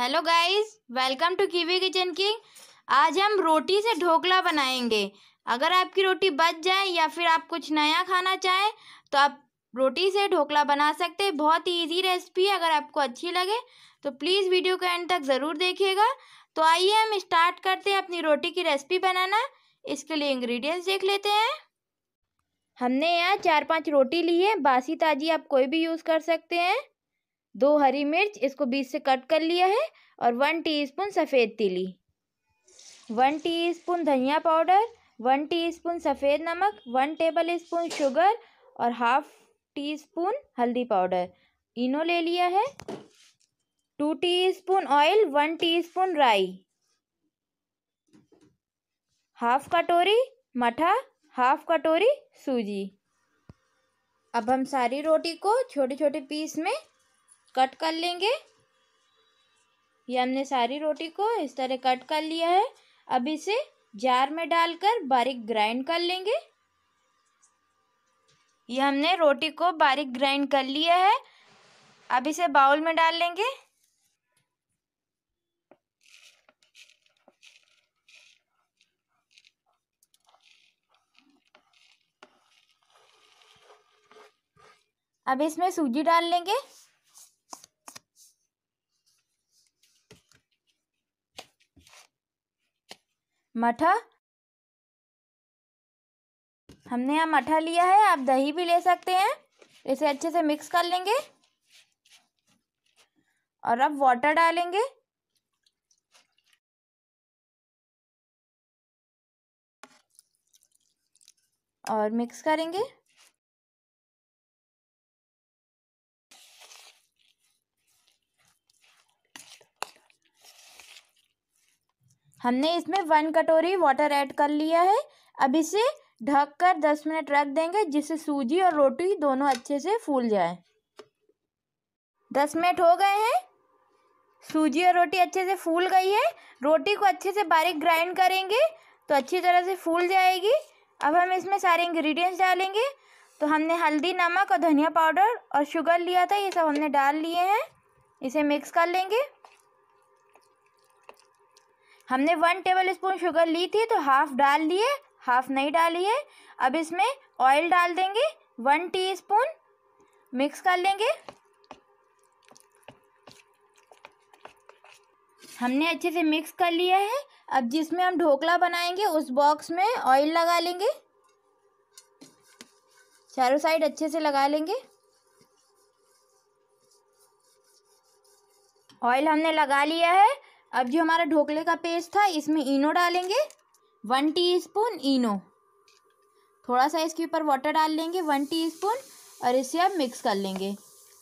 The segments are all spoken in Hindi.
Hello guys welcome to Kiwi kitchen king आज हम रोटी से ढोकला बनाएँगे। अगर आपकी रोटी बच जाए या फिर आप कुछ नया खाना चाहें तो आप रोटी से ढोकला बना सकते हैं। बहुत ही ईजी रेसिपी है, अगर आपको अच्छी लगे तो प्लीज़ वीडियो को एंड तक ज़रूर देखिएगा। तो आइए हम स्टार्ट करते हैं अपनी रोटी की रेसिपी बनाना। इसके लिए इंग्रेडिएंट्स देख लेते हैं। हमने यहाँ चार पाँच रोटी ली है। बासी ताजी आप कोई भी यूज़ कर सकते हैं। दो हरी मिर्च इसको बीच से कट कर लिया है और वन टीस्पून सफ़ेद तिली। वन टीस्पून धनिया पाउडर, वन टीस्पून सफ़ेद नमक, वन टेबल स्पून शुगर और हाफ़ टी स्पून हल्दी पाउडर। इनो ले लिया है। Two teaspoon oil, one teaspoon राई। हाफ़ कटोरी मठा, हाफ़ कटोरी सूजी। अब हम सारी रोटी को छोटे छोटे पीस में कट कर लेंगे। ये हमने सारी रोटी को इस तरह कट कर लिया है। अब इसे जार में डालकर बारीक ग्राइंड कर लेंगे। ये हमने रोटी को बारीक ग्राइंड कर लिया है। अब इसे बाउल में डाल लेंगे। अब इसमें सूजी डाल लेंगे। मठा? हमने यहाँ मठा लिया है, आप दही भी ले सकते हैं। इसे अच्छे से मिक्स कर लेंगे। और अब वाटर डालेंगे। और मिक्स करेंगे। हमने इसमें वन कटोरी वाटर ऐड कर लिया है। अब इसे ढक कर दस मिनट रख देंगे, जिससे सूजी और रोटी दोनों अच्छे से फूल जाए। दस मिनट हो गए हैं। सूजी और रोटी अच्छे से फूल गई है। रोटी को अच्छे से बारीक ग्राइंड करेंगे तो अच्छी तरह से फूल जाएगी। अब हम इसमें सारे इंग्रेडिएंट्स डालेंगे। तो हमने हल्दी, नमक और धनिया पाउडर और शुगर लिया था, ये सब हमने डाल लिए हैं। इसे मिक्स कर लेंगे। हमने वन टेबल स्पून शुगर ली थी तो हाफ़ डाल लिए हाफ़ नहीं डाली है अब इसमें ऑयल डाल देंगे वन टीस्पून मिक्स कर लेंगे। हमने अच्छे से मिक्स कर लिया है। अब जिसमें हम ढोकला बनाएँगे, उस बॉक्स में ऑयल लगा लेंगे। चारों साइड अच्छे से लगा लेंगे। ऑयल हमने लगा लिया है। अब जो हमारा ढोकले का पेस्ट था, इसमें इनो डालेंगे। One teaspoon Eno. थोड़ा सा इसके ऊपर वाटर डाल लेंगे, वन टीस्पून, और इसे अब मिक्स कर लेंगे।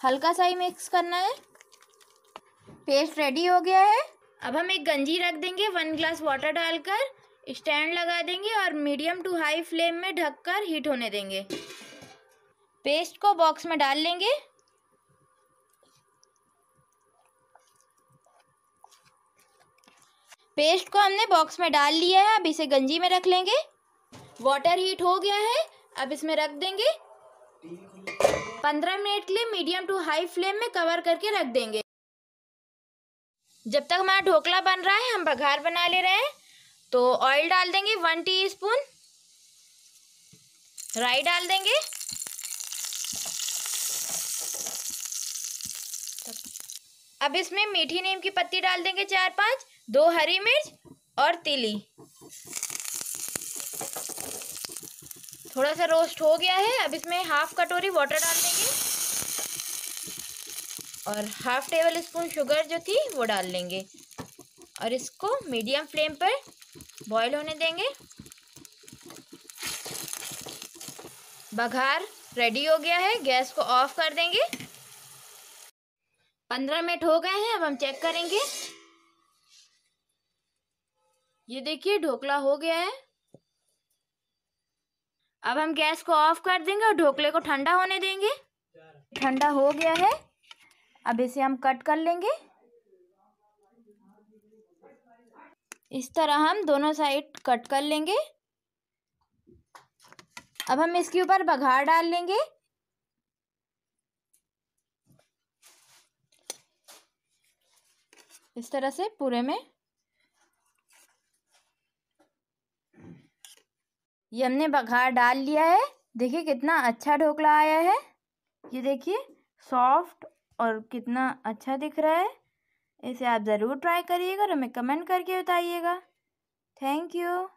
हल्का सा ही मिक्स करना है। पेस्ट रेडी हो गया है। अब हम एक गंजी रख देंगे वन ग्लास वाटर डालकर। स्टैंड लगा देंगे और मीडियम टू हाई फ्लेम में ढककर हीट होने देंगे। पेस्ट को बॉक्स में डाल लेंगे। पेस्ट को हमने बॉक्स में डाल लिया है, अब इसे गंजी में रख लेंगे। वाटर हीट हो गया है, अब इसमें रख देंगे। पंद्रह मिनट के लिए मीडियम टू हाई फ्लेम में कवर करके रख देंगे। जब तक हमारा ढोकला बन रहा है, हम बघार बना ले रहे हैं। तो ऑयल डाल देंगे वन टीस्पून। राई डाल देंगे। अब इसमें मीठी नीम की पत्ती डाल देंगे चार पाँच, दो हरी मिर्च और तिली। थोड़ा सा रोस्ट हो गया है, अब इसमें हाफ़ कटोरी वाटर डाल देंगे। और हाफ़ टेबल स्पून शुगर जो थी, वो डाल लेंगे। और इसको मीडियम फ्लेम पर बॉईल होने देंगे। बघार रेडी हो गया है, गैस को ऑफ़ कर देंगे। पंद्रह मिनट हो गए हैं, अब हम चेक करेंगे। ये देखिए, ढोकला हो गया है। अब हम गैस को ऑफ़ कर देंगे और ढोकले को ठंडा होने देंगे। ठंडा हो गया है। अब इसे हम कट कर लेंगे। इस तरह हम दोनों साइड कट कर लेंगे। अब हम इसके ऊपर बघार डाल लेंगे। इस तरह से पूरे में। ये हमने बघार डाल लिया है। देखिए कितना अच्छा ढोकला आया है। ये देखिए, सॉफ्ट और कितना अच्छा दिख रहा है। इसे आप ज़रूर ट्राई करिएगा और हमें कमेंट करके बताइएगा। Thank you.